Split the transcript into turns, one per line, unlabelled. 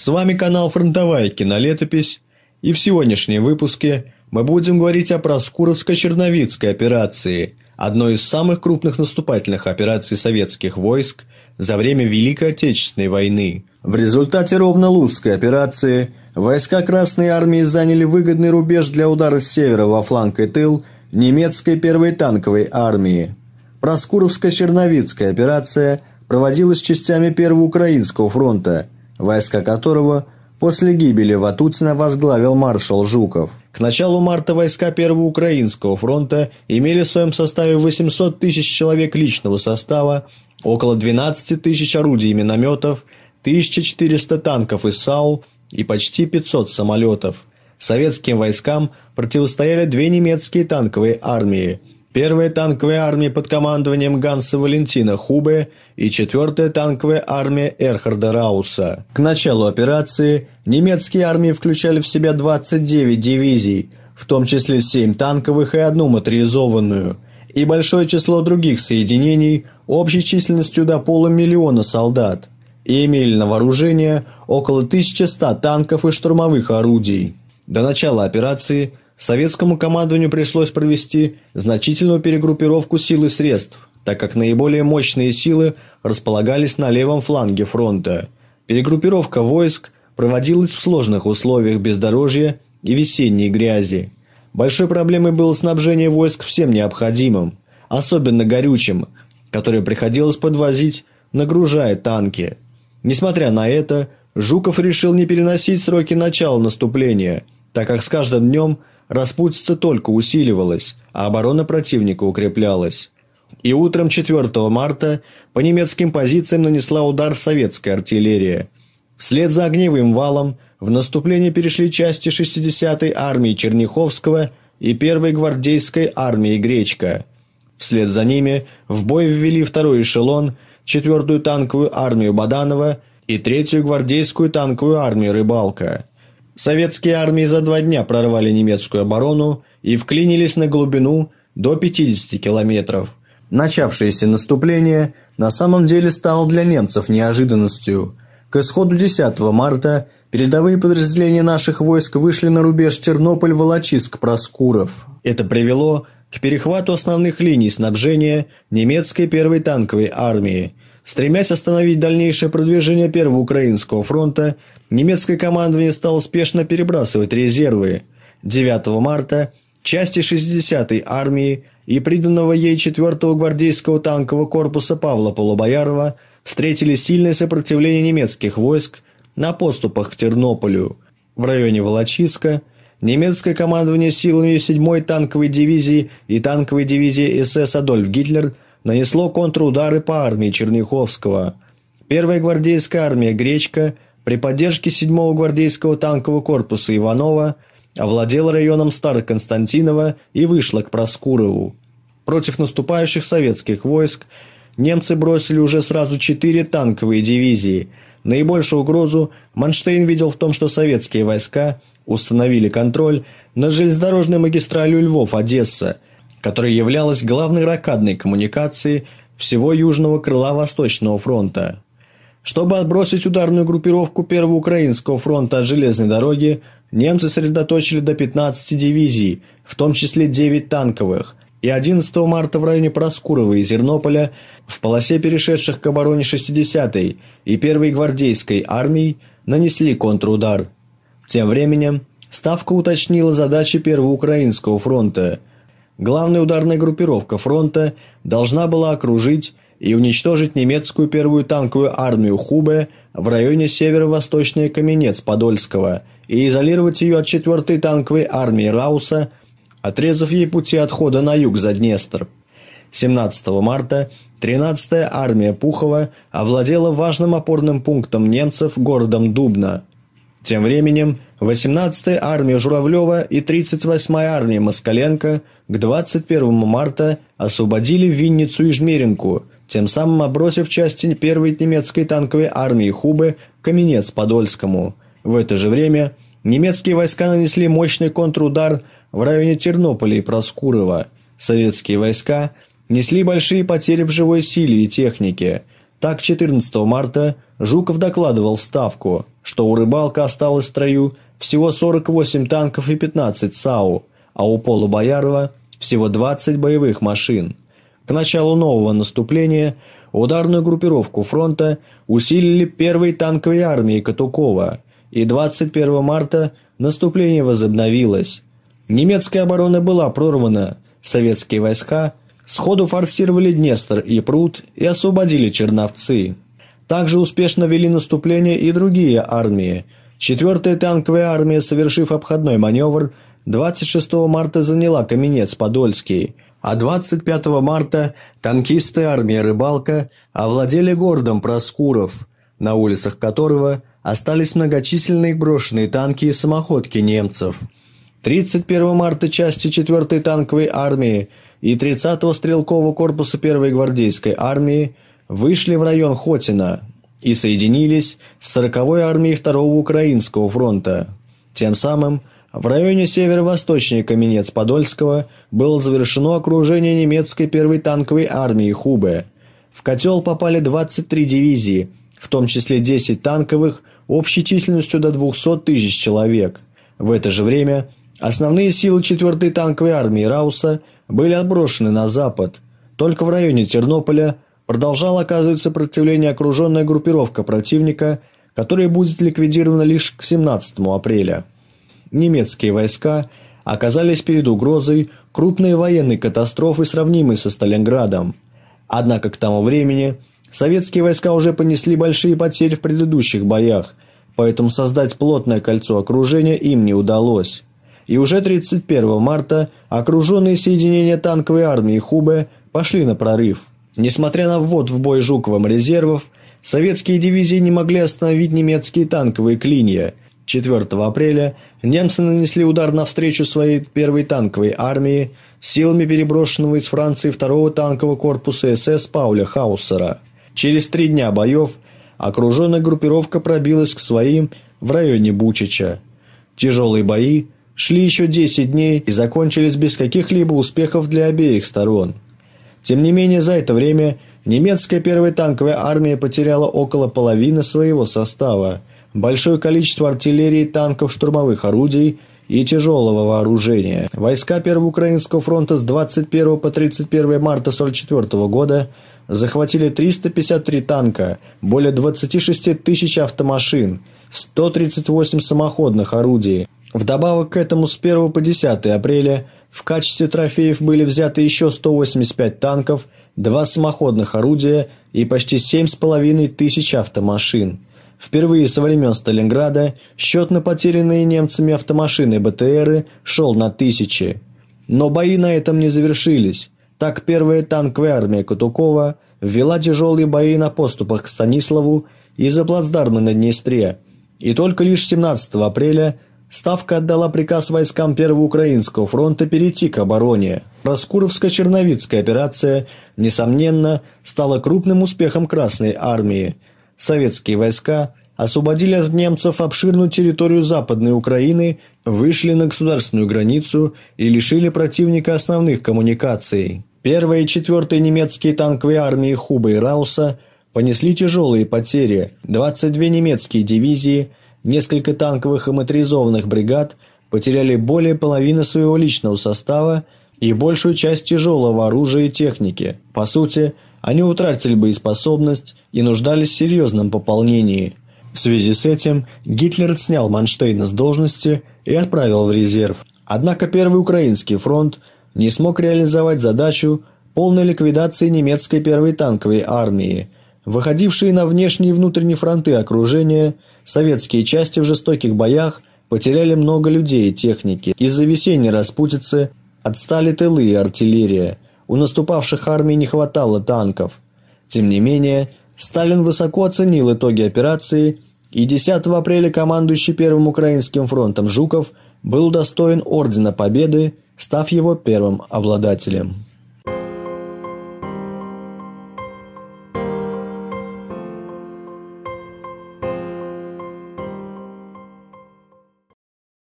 С вами канал «Фронтовая кинолетопись», и в сегодняшнем выпуске мы будем говорить о Проскуровско-Черновицкой операции, одной из самых крупных наступательных операций советских войск за время Великой Отечественной войны. В результате Ровно-Луцкой операции войска Красной Армии заняли выгодный рубеж для удара с севера во фланг и тыл немецкой первой танковой армии. Проскуровско-Черновицкая операция проводилась частями Первого Украинского фронта, войска которого после гибели Ватутина возглавил маршал Жуков. К началу марта войска Первого Украинского фронта имели в своем составе 800 тысяч человек личного состава, около 12 тысяч орудий и минометов, 1400 танков и САУ и почти 500 самолетов. Советским войскам противостояли две немецкие танковые армии – Первая танковая армия под командованием Ганса Валентина Хубе и четвертая танковая армия Эрхарда Рауса. К началу операции немецкие армии включали в себя 29 дивизий, в том числе 7 танковых и одну моторизованную, и большое число других соединений общей численностью до полумиллиона солдат, и имели на вооружение около 1100 танков и штурмовых орудий. До начала операции Советскому командованию пришлось провести значительную перегруппировку сил и средств, так как наиболее мощные силы располагались на левом фланге фронта. Перегруппировка войск проводилась в сложных условиях бездорожья и весенней грязи. Большой проблемой было снабжение войск всем необходимым, особенно горючим, которое приходилось подвозить, нагружая танки. Несмотря на это, Жуков решил не переносить сроки начала наступления, так как с каждым днем распутица только усиливалась, а оборона противника укреплялась. И утром 4 марта по немецким позициям нанесла удар советская артиллерия. Вслед за огневым валом в наступление перешли части 60-й армии Черняховского и 1-й гвардейской армии Гречка. Вслед за ними в бой ввели второй эшелон, 4-ю танковую армию Баданова и 3-ю гвардейскую танковую армию Рыбалка. Советские армии за два дня прорвали немецкую оборону и вклинились на глубину до 50 километров. Начавшееся наступление на самом деле стало для немцев неожиданностью. К исходу 10 марта передовые подразделения наших войск вышли на рубеж Тернополь-Волочиск-Проскуров. Это привело к перехвату основных линий снабжения немецкой первой танковой армии. Стремясь остановить дальнейшее продвижение Первого Украинского фронта, немецкое командование стало спешно перебрасывать резервы. 9 марта части 60-й армии и приданного ей 4-го гвардейского танкового корпуса Павла Полубоярова встретили сильное сопротивление немецких войск на поступах к Тернополю. В районе Волочиска немецкое командование силами 7-й танковой дивизии и танковой дивизии СС Адольф Гитлер нанесло контрудары по армии Черняховского. Первая гвардейская армия «Гречка» – при поддержке 7-го гвардейского танкового корпуса Иванова овладела районом Староконстантинова и вышла к Проскурову. Против наступающих советских войск немцы бросили уже сразу четыре танковые дивизии. Наибольшую угрозу Манштейн видел в том, что советские войска установили контроль над железнодорожной магистралью Львов-Одесса, которая являлась главной ракадной коммуникацией всего южного крыла Восточного фронта. Чтобы отбросить ударную группировку Первого Украинского фронта от железной дороги, немцы сосредоточили до 15 дивизий, в том числе 9 танковых, и 11 марта в районе Проскурова и Зернополя в полосе перешедших к обороне 60-й и 1-й гвардейской армий нанесли контрудар. Тем временем Ставка уточнила задачи Первого Украинского фронта. Главная ударная группировка фронта должна была окружить и уничтожить немецкую первую танковую армию Хубе в районе северо-восточной Каменец-Подольского и изолировать ее от 4-й танковой армии Рауса, отрезав ей пути отхода на юг за Днестр. 17 марта 13-я армия Пухова овладела важным опорным пунктом немцев городом Дубна. Тем временем 18-я армия Журавлева и 38-я армия Москаленко к 21 марта освободили Винницу и Жмеринку, тем самым обросив части первой немецкой танковой армии Хубы к Каменец-Подольскому. В это же время немецкие войска нанесли мощный контрудар в районе Тернополя и Проскурова. Советские войска несли большие потери в живой силе и технике. Так, 14 марта Жуков докладывал в Ставку, что у Рыбалка осталось в строю всего 48 танков и 15 САУ, а у Полубоярова всего 20 боевых машин. К началу нового наступления ударную группировку фронта усилили первой танковой армией Катукова, и 21 марта наступление возобновилось. Немецкая оборона была прорвана, советские войска сходу форсировали Днестр и Пруд и освободили Черновцы. Также успешно вели наступление и другие армии. Четвертая танковая армия, совершив обходной маневр, 26 марта заняла Каменец-Подольский, а 25 марта танкисты армии «Рыбалка» овладели городом Проскуров, на улицах которого остались многочисленные брошенные танки и самоходки немцев. 31 марта части 4-й танковой армии и 30-го стрелкового корпуса 1-й гвардейской армии вышли в район Хотина и соединились с 40-й армией 2-го Украинского фронта. Тем самым в районе северо-восточнее Каменец-Подольского было завершено окружение немецкой 1-й танковой армии Хубе. В котел попали 23 дивизии, в том числе 10 танковых, общей численностью до 200 тысяч человек. В это же время основные силы 4-й танковой армии Рауса были отброшены на запад. Только в районе Тернополя продолжала оказывать сопротивление окруженная группировка противника, которая будет ликвидирована лишь к 17 апреля. Немецкие войска оказались перед угрозой крупной военной катастрофы, сравнимой со Сталинградом. Однако к тому времени советские войска уже понесли большие потери в предыдущих боях, поэтому создать плотное кольцо окружения им не удалось и уже 31 марта окруженные соединения танковой армии Хубе пошли на прорыв. Несмотря на ввод в бой Жуковым резервов, советские дивизии не могли остановить немецкие танковые клинья. 4 апреля немцы нанесли удар навстречу своей первой танковой армии силами переброшенного из Франции второго танкового корпуса СС Пауля Хаусера. Через три дня боев окруженная группировка пробилась к своим в районе Бучича. Тяжелые бои шли еще 10 дней и закончились без каких-либо успехов для обеих сторон. Тем не менее, за это время немецкая первая танковая армия потеряла около половины своего состава, большое количество артиллерии, танков, штурмовых орудий и тяжелого вооружения. Войска Первого Украинского фронта с 21 по 31 марта 1944 года захватили 353 танка, более 26 тысяч автомашин, 138 самоходных орудий, Вдобавок к этому с 1 по 10 апреля в качестве трофеев были взяты еще 185 танков, два самоходных орудия и почти 7,5 тысяч автомашин. Впервые со времен Сталинграда счет на потерянные немцами автомашины БТРы шел на тысячи. Но бои на этом не завершились. Так первая танковая армия Катукова ввела тяжелые бои на поступах к Станиславу и за плацдармы на Днестре. И только лишь 17 апреля – Ставка отдала приказ войскам Первого Украинского фронта перейти к обороне. Проскуровско-Черновицкая операция, несомненно, стала крупным успехом Красной армии. Советские войска освободили от немцев обширную территорию Западной Украины, вышли на государственную границу и лишили противника основных коммуникаций. Первая и четвертая немецкие танковые армии Хуба и Рауса понесли тяжелые потери, 22 немецкие дивизии – несколько танковых и моторизованных бригад потеряли более половины своего личного состава и большую часть тяжелого оружия и техники. По сути, они утратили боеспособность и нуждались в серьезном пополнении. В связи с этим Гитлер снял Манштейна с должности и отправил в резерв. Однако Первый Украинский фронт не смог реализовать задачу полной ликвидации немецкой первой танковой армии. Выходившие на внешние и внутренние фронты окружения – Советские части в жестоких боях потеряли много людей и техники. Из-за весенней распутицы отстали тылы и артиллерия. У наступавших армий не хватало танков. Тем не менее, Сталин высоко оценил итоги операции, и 10 апреля командующий Первым Украинским фронтом Жуков был удостоен Ордена Победы, став его первым обладателем.